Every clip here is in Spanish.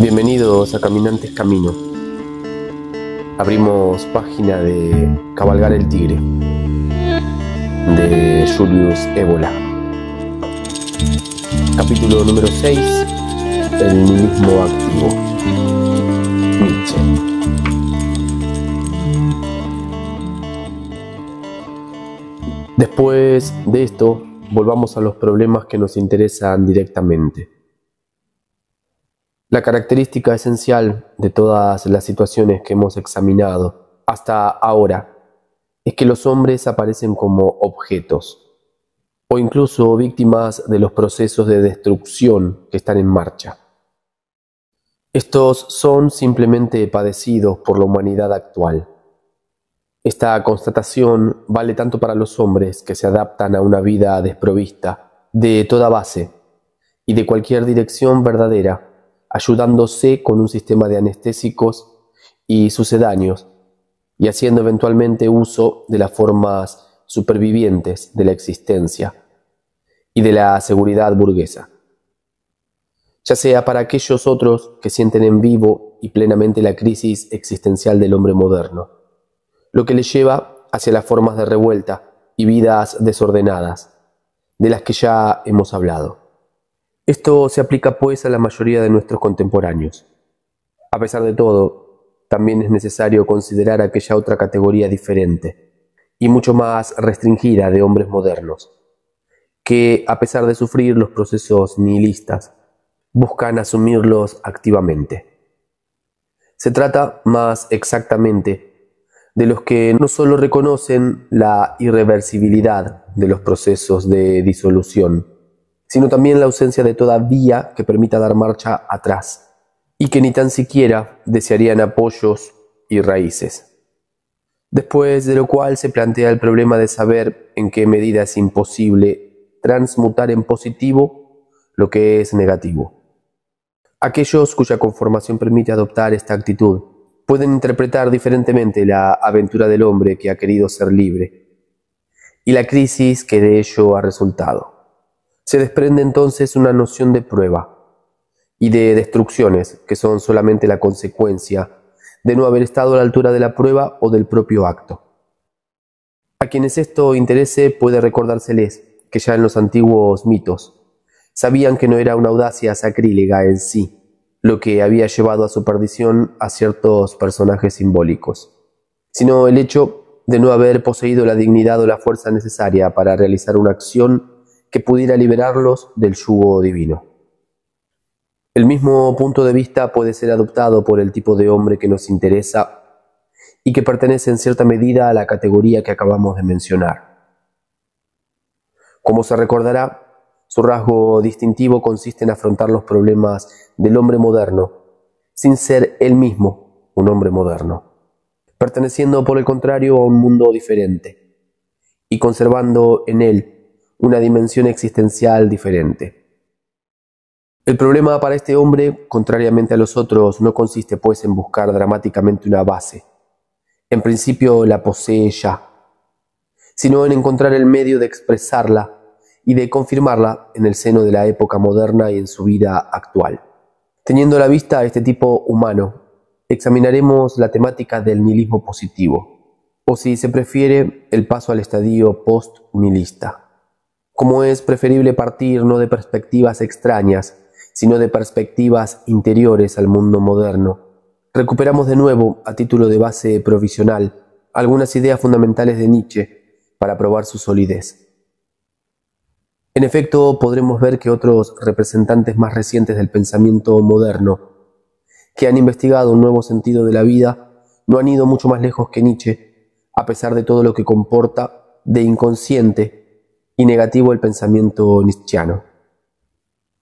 Bienvenidos a Caminantes Camino. Abrimos página de Cabalgar el Tigre de Julius Ébola. Capítulo número 6. El nihilismo activo. Después de esto, volvamos a los problemas que nos interesan directamente. La característica esencial de todas las situaciones que hemos examinado hasta ahora es que los hombres aparecen como objetos o incluso víctimas de los procesos de destrucción que están en marcha. Estos son simplemente padecidos por la humanidad actual. Esta constatación vale tanto para los hombres que se adaptan a una vida desprovista de toda base y de cualquier dirección verdadera, ayudándose con un sistema de anestésicos y sucedáneos y haciendo eventualmente uso de las formas supervivientes de la existencia y de la seguridad burguesa, ya sea para aquellos otros que sienten en vivo y plenamente la crisis existencial del hombre moderno, lo que le lleva hacia las formas de revuelta y vidas desordenadas, de las que ya hemos hablado. Esto se aplica pues a la mayoría de nuestros contemporáneos. A pesar de todo, también es necesario considerar aquella otra categoría diferente, y mucho más restringida de hombres modernos, que a pesar de sufrir los procesos nihilistas, buscan asumirlos activamente. Se trata más exactamente de los que no solo reconocen la irreversibilidad de los procesos de disolución, sino también la ausencia de toda vía que permita dar marcha atrás, y que ni tan siquiera desearían apoyos y raíces después de lo cual se plantea el problema de saber en qué medida es imposible transmutar en positivo lo que es negativo. Aquellos cuya conformación permite adoptar esta actitud pueden interpretar diferentemente la aventura del hombre que ha querido ser libre y la crisis que de ello ha resultado. Se desprende entonces una noción de prueba y de destrucciones que son solamente la consecuencia de no haber estado a la altura de la prueba o del propio acto. A quienes esto interese puede recordárseles que ya en los antiguos mitos sabían que no era una audacia sacrílega en sí lo que había llevado a su perdición a ciertos personajes simbólicos, sino el hecho de no haber poseído la dignidad o la fuerza necesaria para realizar una acción que pudiera liberarlos del yugo divino. El mismo punto de vista puede ser adoptado por el tipo de hombre que nos interesa y que pertenece en cierta medida a la categoría que acabamos de mencionar. Como se recordará, su rasgo distintivo consiste en afrontar los problemas del hombre moderno sin ser él mismo un hombre moderno, perteneciendo por el contrario a un mundo diferente y conservando en él una dimensión existencial diferente. El problema para este hombre, contrariamente a los otros, no consiste pues en buscar dramáticamente una base. En principio la posee ya, sino en encontrar el medio de expresarla y de confirmarla en el seno de la época moderna y en su vida actual. Teniendo a la vista este tipo humano, examinaremos la temática del nihilismo positivo, o si se prefiere, el paso al estadio post-nihilista. Como es preferible partir no de perspectivas extrañas, sino de perspectivas interiores al mundo moderno. Recuperamos de nuevo, a título de base provisional, algunas ideas fundamentales de Nietzsche para probar su solidez. En efecto, podremos ver que otros representantes más recientes del pensamiento moderno, que han investigado un nuevo sentido de la vida, no han ido mucho más lejos que Nietzsche, a pesar de todo lo que comporta de inconsciente y negativo el pensamiento nietzscheano.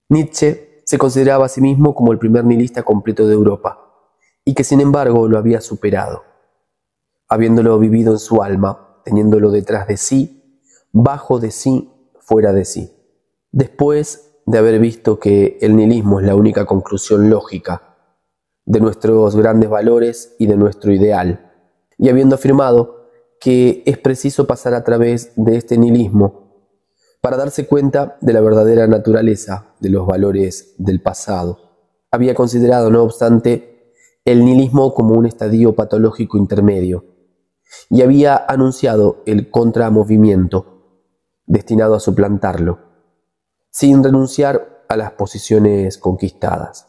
Nietzsche se consideraba a sí mismo como el primer nihilista completo de Europa, y que sin embargo lo había superado, habiéndolo vivido en su alma, teniéndolo detrás de sí, bajo de sí, fuera de sí. Después de haber visto que el nihilismo es la única conclusión lógica de nuestros grandes valores y de nuestro ideal, y habiendo afirmado que es preciso pasar a través de este nihilismo para darse cuenta de la verdadera naturaleza de los valores del pasado. Había considerado, no obstante, el nihilismo como un estadio patológico intermedio y había anunciado el contramovimiento destinado a suplantarlo, sin renunciar a las posiciones conquistadas.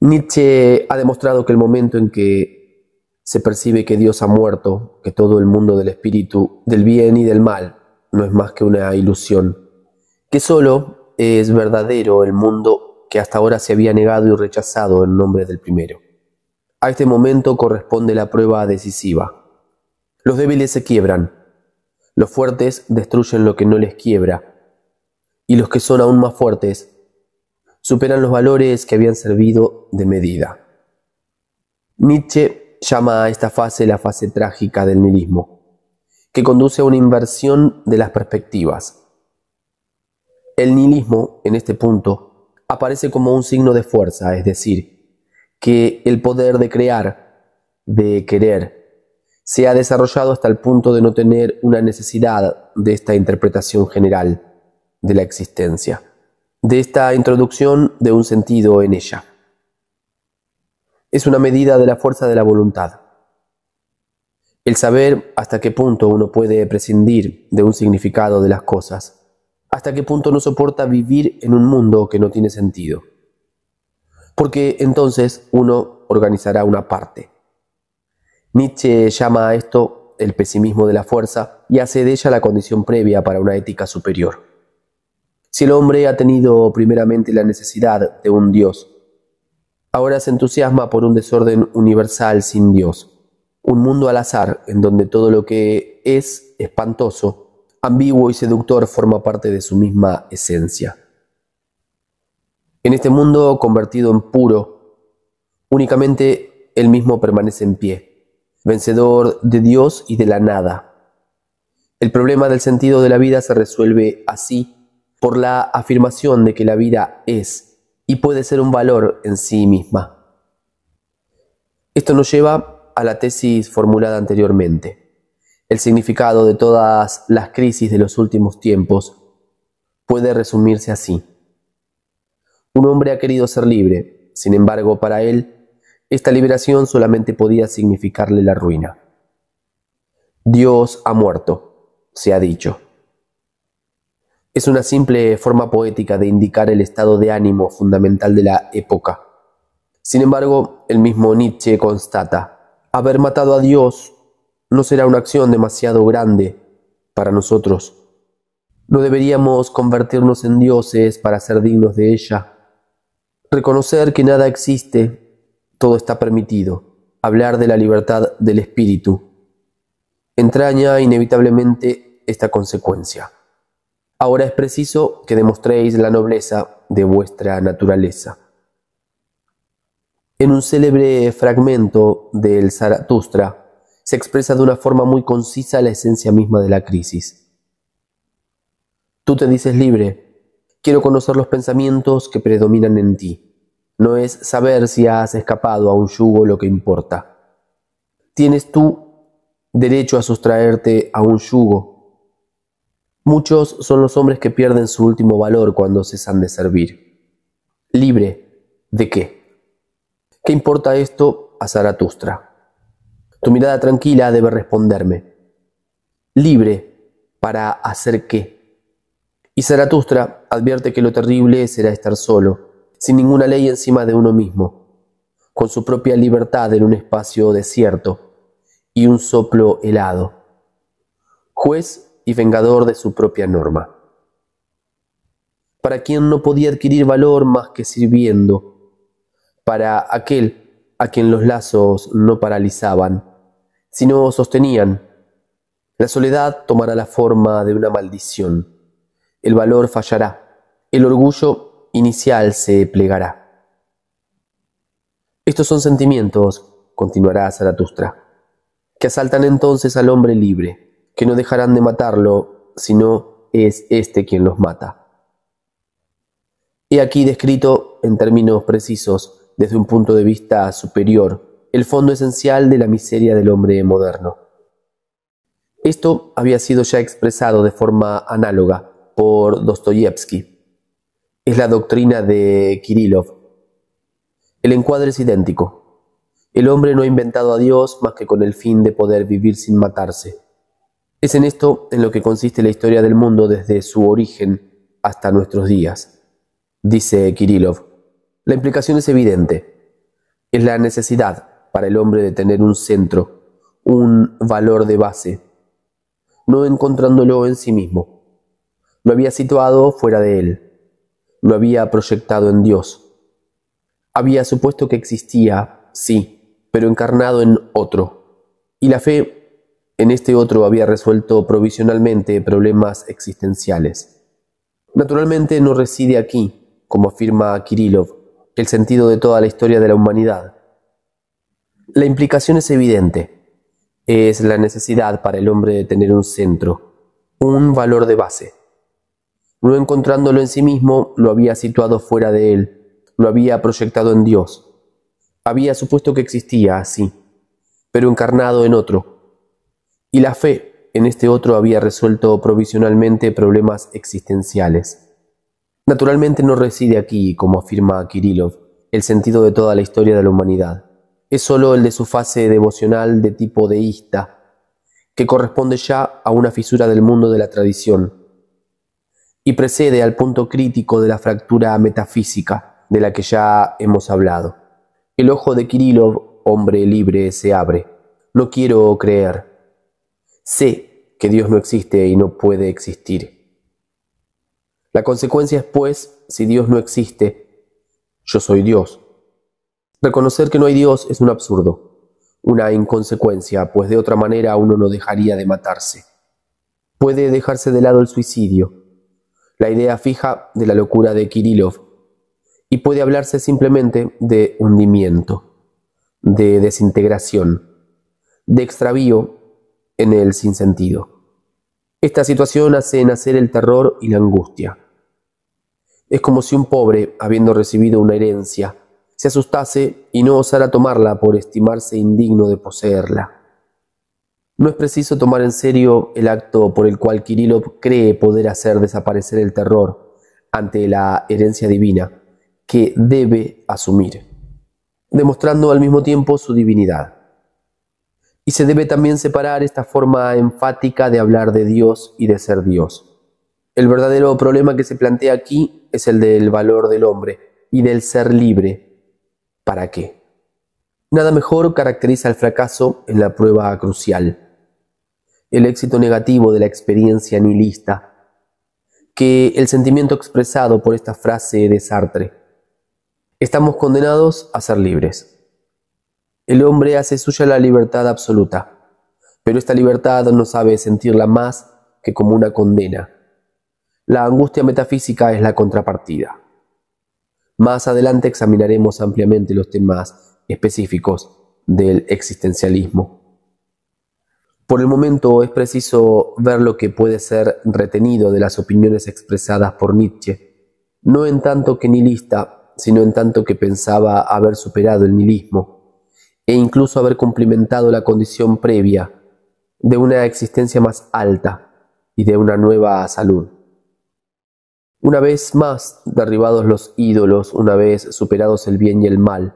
Nietzsche ha demostrado que el momento en que se percibe que Dios ha muerto, que todo el mundo del espíritu, del bien y del mal, no es más que una ilusión, que solo es verdadero el mundo que hasta ahora se había negado y rechazado en nombre del primero. A este momento corresponde la prueba decisiva. Los débiles se quiebran, los fuertes destruyen lo que no les quiebra, y los que son aún más fuertes superan los valores que habían servido de medida. Nietzsche llama a esta fase la fase trágica del nihilismo que conduce a una inversión de las perspectivas. El nihilismo, en este punto, aparece como un signo de fuerza, es decir, que el poder de crear, de querer, se ha desarrollado hasta el punto de no tener una necesidad de esta interpretación general de la existencia, de esta introducción de un sentido en ella. Es una medida de la fuerza de la voluntad. El saber hasta qué punto uno puede prescindir de un significado de las cosas, hasta qué punto no soporta vivir en un mundo que no tiene sentido. Porque entonces uno organizará una parte. Nietzsche llama a esto el pesimismo de la fuerza y hace de ella la condición previa para una ética superior. Si el hombre ha tenido primeramente la necesidad de un Dios, ahora se entusiasma por un desorden universal sin Dios un mundo al azar en donde todo lo que es espantoso, ambiguo y seductor forma parte de su misma esencia. En este mundo convertido en puro, únicamente él mismo permanece en pie, vencedor de Dios y de la nada. El problema del sentido de la vida se resuelve así por la afirmación de que la vida es y puede ser un valor en sí misma. Esto nos lleva a la tesis formulada anteriormente. El significado de todas las crisis de los últimos tiempos puede resumirse así. Un hombre ha querido ser libre, sin embargo, para él, esta liberación solamente podía significarle la ruina. Dios ha muerto, se ha dicho. Es una simple forma poética de indicar el estado de ánimo fundamental de la época. Sin embargo, el mismo Nietzsche constata, haber matado a Dios no será una acción demasiado grande para nosotros. No deberíamos convertirnos en dioses para ser dignos de ella. Reconocer que nada existe, todo está permitido. Hablar de la libertad del espíritu entraña inevitablemente esta consecuencia. Ahora es preciso que demostréis la nobleza de vuestra naturaleza. En un célebre fragmento del Zaratustra se expresa de una forma muy concisa la esencia misma de la crisis. Tú te dices libre, quiero conocer los pensamientos que predominan en ti. No es saber si has escapado a un yugo lo que importa. Tienes tú derecho a sustraerte a un yugo. Muchos son los hombres que pierden su último valor cuando cesan de servir. ¿Libre de qué? ¿Qué importa esto a Zaratustra? Tu mirada tranquila debe responderme. ¿Libre para hacer qué? Y Zaratustra advierte que lo terrible será estar solo, sin ninguna ley encima de uno mismo, con su propia libertad en un espacio desierto y un soplo helado, juez y vengador de su propia norma. Para quien no podía adquirir valor más que sirviendo, para aquel a quien los lazos no paralizaban, sino sostenían. La soledad tomará la forma de una maldición, el valor fallará, el orgullo inicial se plegará. Estos son sentimientos, continuará Zaratustra, que asaltan entonces al hombre libre, que no dejarán de matarlo, sino es éste quien los mata. He aquí descrito en términos precisos desde un punto de vista superior, el fondo esencial de la miseria del hombre moderno. Esto había sido ya expresado de forma análoga por Dostoyevsky. Es la doctrina de Kirillov. El encuadre es idéntico. El hombre no ha inventado a Dios más que con el fin de poder vivir sin matarse. Es en esto en lo que consiste la historia del mundo desde su origen hasta nuestros días. Dice Kirillov, la implicación es evidente. Es la necesidad para el hombre de tener un centro, un valor de base, no encontrándolo en sí mismo. Lo había situado fuera de él, lo había proyectado en Dios. Había supuesto que existía, sí, pero encarnado en otro. Y la fe en este otro había resuelto provisionalmente problemas existenciales. Naturalmente no reside aquí, como afirma Kirillov, el sentido de toda la historia de la humanidad. La implicación es evidente es la necesidad para el hombre de tener un centro, un valor de base. No encontrándolo en sí mismo, lo había situado fuera de él, lo había proyectado en Dios. Había supuesto que existía así, pero encarnado en otro. Y la fe en este otro había resuelto provisionalmente problemas existenciales. Naturalmente no reside aquí, como afirma Kirillov, el sentido de toda la historia de la humanidad es sólo el de su fase devocional de tipo deísta, que corresponde ya a una fisura del mundo de la tradición, y precede al punto crítico de la fractura metafísica de la que ya hemos hablado. El ojo de Kirillov, hombre libre, se abre. No quiero creer. Sé que Dios no existe y no puede existir. La consecuencia es, pues, si Dios no existe, yo soy Dios. Reconocer que no hay Dios es un absurdo, una inconsecuencia, pues de otra manera uno no dejaría de matarse. Puede dejarse de lado el suicidio, la idea fija de la locura de Kirillov, y puede hablarse simplemente de hundimiento, de desintegración, de extravío en el sinsentido. Esta situación hace nacer el terror y la angustia. Es como si un pobre, habiendo recibido una herencia, se asustase y no osara tomarla por estimarse indigno de poseerla. No es preciso tomar en serio el acto por el cual Kirillov cree poder hacer desaparecer el terror ante la herencia divina que debe asumir, demostrando al mismo tiempo su divinidad. Y se debe también separar esta forma enfática de hablar de Dios y de ser Dios. El verdadero problema que se plantea aquí es el del valor del hombre y del ser libre ¿Para qué? Nada mejor caracteriza el fracaso en la prueba crucial, el éxito negativo de la experiencia nihilista, que el sentimiento expresado por esta frase de Sartre. Estamos condenados a ser libres. El hombre hace suya la libertad absoluta, pero esta libertad no sabe sentirla más que como una condena. La angustia metafísica es la contrapartida. Más adelante examinaremos ampliamente los temas específicos del existencialismo. Por el momento es preciso ver lo que puede ser retenido de las opiniones expresadas por Nietzsche, no en tanto que nihilista, sino en tanto que pensaba haber superado el nihilismo e incluso haber cumplimentado la condición previa de una existencia más alta y de una nueva salud. Una vez más derribados los ídolos, una vez superados el bien y el mal,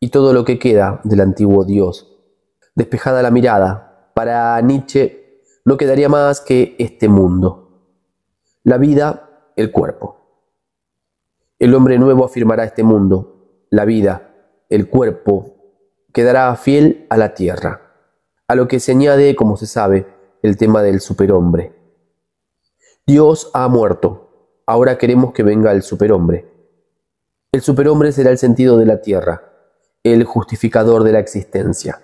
y todo lo que queda del antiguo Dios. Despejada la mirada, para Nietzsche no quedaría más que este mundo. La vida, el cuerpo. El hombre nuevo afirmará este mundo. La vida, el cuerpo, quedará fiel a la tierra, a lo que se añade, como se sabe, el tema del superhombre. Dios ha muerto, Ahora queremos que venga el superhombre. El superhombre será el sentido de la tierra, el justificador de la existencia.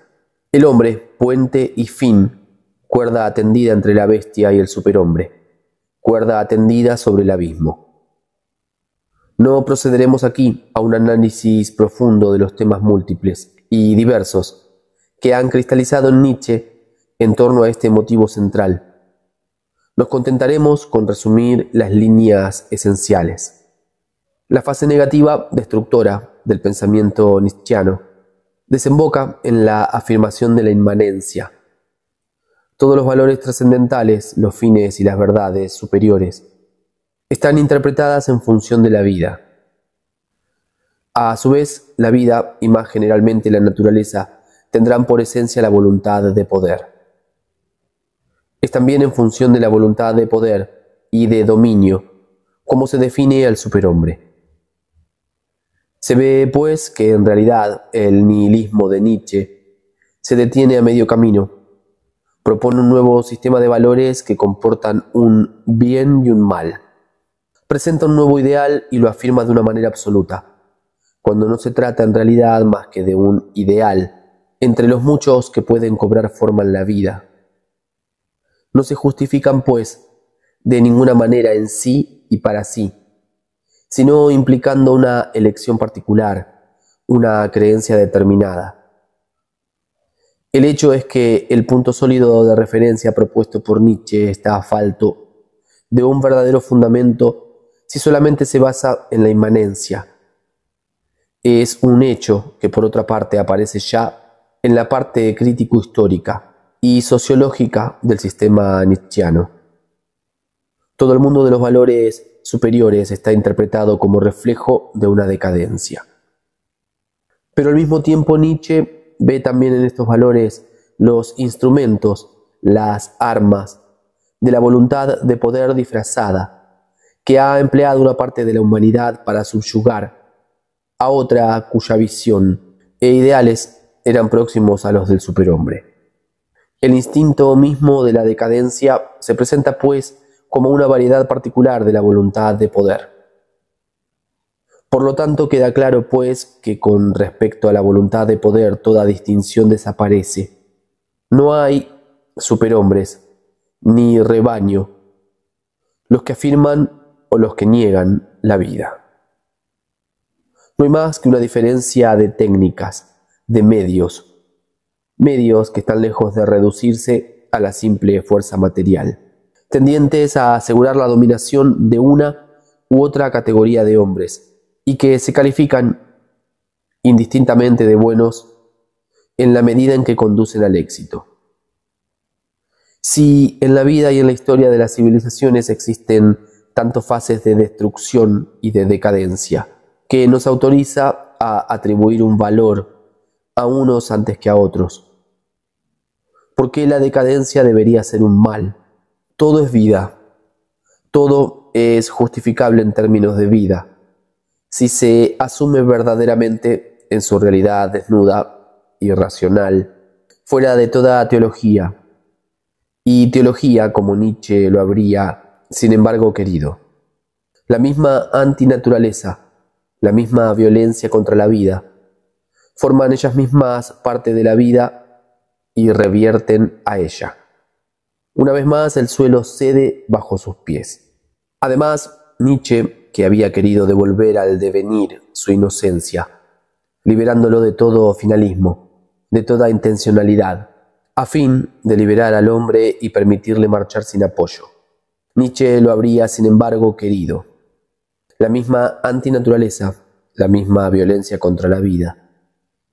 El hombre, puente y fin, cuerda atendida entre la bestia y el superhombre, cuerda atendida sobre el abismo. No procederemos aquí a un análisis profundo de los temas múltiples y diversos que han cristalizado en Nietzsche en torno a este motivo central nos contentaremos con resumir las líneas esenciales. La fase negativa, destructora del pensamiento nietzscheano, desemboca en la afirmación de la inmanencia. Todos los valores trascendentales, los fines y las verdades superiores están interpretadas en función de la vida. A su vez, la vida, y más generalmente la naturaleza, tendrán por esencia la voluntad de poder. Es también en función de la voluntad de poder y de dominio como se define al superhombre. Se ve, pues, que en realidad el nihilismo de Nietzsche se detiene a medio camino. Propone un nuevo sistema de valores que comportan un bien y un mal. Presenta un nuevo ideal y lo afirma de una manera absoluta, cuando no se trata en realidad más que de un ideal entre los muchos que pueden cobrar forma en la vida. No se justifican, pues, de ninguna manera en sí y para sí, sino implicando una elección particular, una creencia determinada. El hecho es que el punto sólido de referencia propuesto por Nietzsche está falto de un verdadero fundamento si solamente se basa en la inmanencia. Es un hecho que por otra parte aparece ya en la parte crítico-histórica y sociológica del sistema nietzscheano. Todo el mundo de los valores superiores está interpretado como reflejo de una decadencia. Pero al mismo tiempo Nietzsche ve también en estos valores los instrumentos, las armas de la voluntad de poder disfrazada que ha empleado una parte de la humanidad para subyugar a otra cuya visión e ideales eran próximos a los del superhombre. El instinto mismo de la decadencia se presenta, pues, como una variedad particular de la voluntad de poder. Por lo tanto, queda claro, pues, que con respecto a la voluntad de poder toda distinción desaparece. No hay superhombres, ni rebaño, los que afirman o los que niegan la vida. No hay más que una diferencia de técnicas, de medios, medios que están lejos de reducirse a la simple fuerza material, tendientes a asegurar la dominación de una u otra categoría de hombres, y que se califican indistintamente de buenos en la medida en que conducen al éxito. Si en la vida y en la historia de las civilizaciones existen tanto fases de destrucción y de decadencia, que nos autoriza a atribuir un valor a unos antes que a otros. ¿Por qué la decadencia debería ser un mal? Todo es vida, todo es justificable en términos de vida, si se asume verdaderamente en su realidad desnuda y racional, fuera de toda teología, y teología como Nietzsche lo habría, sin embargo, querido. La misma antinaturaleza, la misma violencia contra la vida, forman ellas mismas parte de la vida y revierten a ella. Una vez más el suelo cede bajo sus pies. Además, Nietzsche, que había querido devolver al devenir su inocencia, liberándolo de todo finalismo, de toda intencionalidad, a fin de liberar al hombre y permitirle marchar sin apoyo. Nietzsche lo habría, sin embargo, querido. La misma antinaturaleza, la misma violencia contra la vida,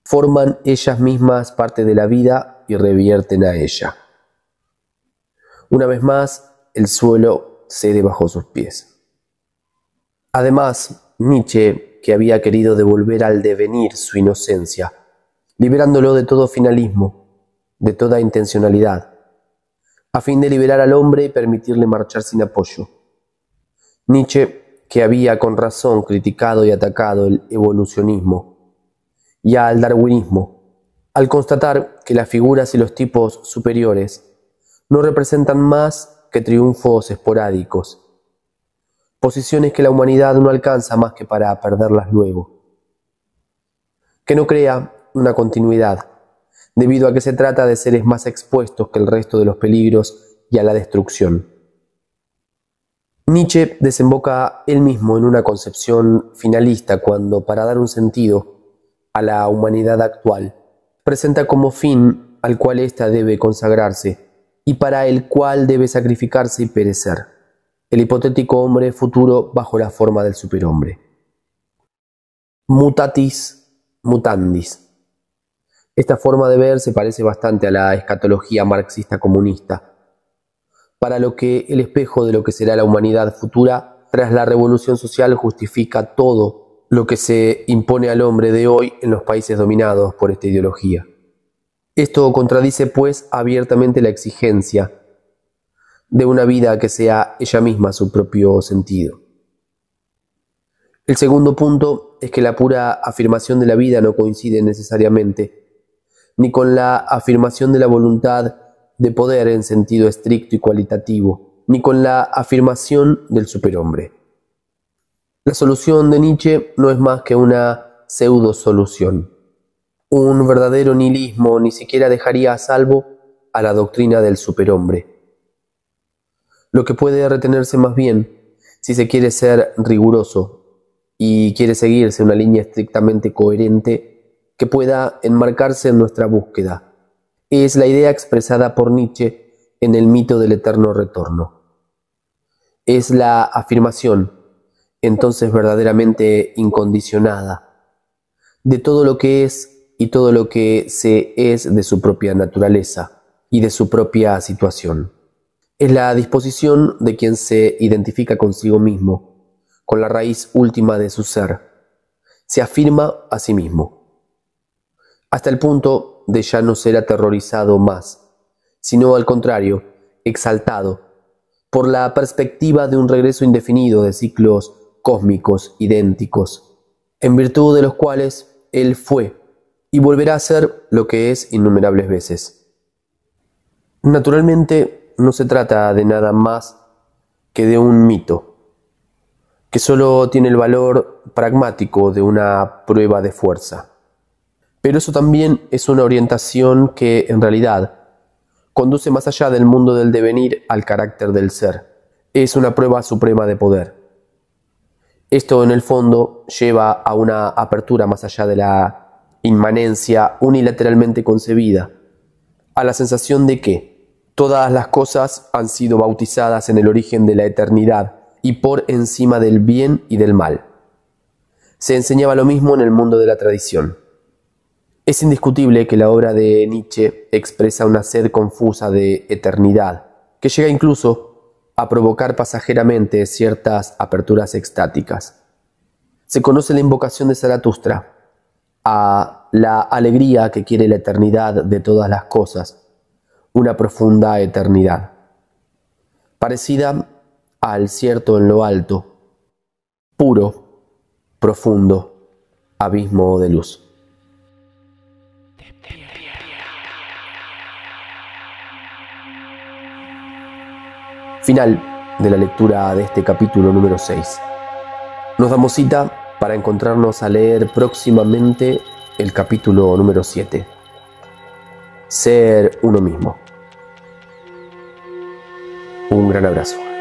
forman ellas mismas parte de la vida y revierten a ella. Una vez más, el suelo cede bajo sus pies. Además, Nietzsche, que había querido devolver al devenir su inocencia, liberándolo de todo finalismo, de toda intencionalidad, a fin de liberar al hombre y permitirle marchar sin apoyo. Nietzsche, que había con razón criticado y atacado el evolucionismo, y al darwinismo, al constatar que las figuras y los tipos superiores no representan más que triunfos esporádicos, posiciones que la humanidad no alcanza más que para perderlas luego. Que no crea una continuidad, debido a que se trata de seres más expuestos que el resto de los peligros y a la destrucción. Nietzsche desemboca él mismo en una concepción finalista cuando, para dar un sentido a la humanidad actual, presenta como fin al cual ésta debe consagrarse y para el cual debe sacrificarse y perecer, el hipotético hombre futuro bajo la forma del superhombre. Mutatis mutandis. Esta forma de ver se parece bastante a la escatología marxista comunista, para lo que el espejo de lo que será la humanidad futura tras la revolución social justifica todo lo que se impone al hombre de hoy en los países dominados por esta ideología. Esto contradice pues abiertamente la exigencia de una vida que sea ella misma su propio sentido. El segundo punto es que la pura afirmación de la vida no coincide necesariamente ni con la afirmación de la voluntad de poder en sentido estricto y cualitativo, ni con la afirmación del superhombre. La solución de Nietzsche no es más que una pseudo solución. Un verdadero nihilismo ni siquiera dejaría a salvo a la doctrina del superhombre. Lo que puede retenerse más bien, si se quiere ser riguroso y quiere seguirse una línea estrictamente coherente que pueda enmarcarse en nuestra búsqueda. Es la idea expresada por Nietzsche en el mito del eterno retorno. Es la afirmación, entonces verdaderamente incondicionada, de todo lo que es y todo lo que se es de su propia naturaleza y de su propia situación. Es la disposición de quien se identifica consigo mismo con la raíz última de su ser. Se afirma a sí mismo, hasta el punto de ya no ser aterrorizado más, sino al contrario, exaltado por la perspectiva de un regreso indefinido de ciclos cósmicos idénticos, en virtud de los cuales él fue y volverá a ser lo que es innumerables veces. Naturalmente, no se trata de nada más que de un mito que solo tiene el valor pragmático de una prueba de fuerza. Pero eso también es una orientación que, en realidad, conduce más allá del mundo del devenir al carácter del ser. Es una prueba suprema de poder. Esto, en el fondo, lleva a una apertura más allá de la inmanencia unilateralmente concebida, a la sensación de que todas las cosas han sido bautizadas en el origen de la eternidad y por encima del bien y del mal. Se enseñaba lo mismo en el mundo de la tradición. Es indiscutible que la obra de Nietzsche expresa una sed confusa de eternidad, que llega incluso a provocar pasajeramente ciertas aperturas extáticas. Se conoce la invocación de Zaratustra a la alegría que quiere la eternidad de todas las cosas, una profunda eternidad, parecida al cierto en lo alto, puro, profundo, abismo de luz. Final de la lectura de este capítulo número 6. Nos damos cita para encontrarnos a leer próximamente el capítulo número 7. Ser uno mismo. Un gran abrazo.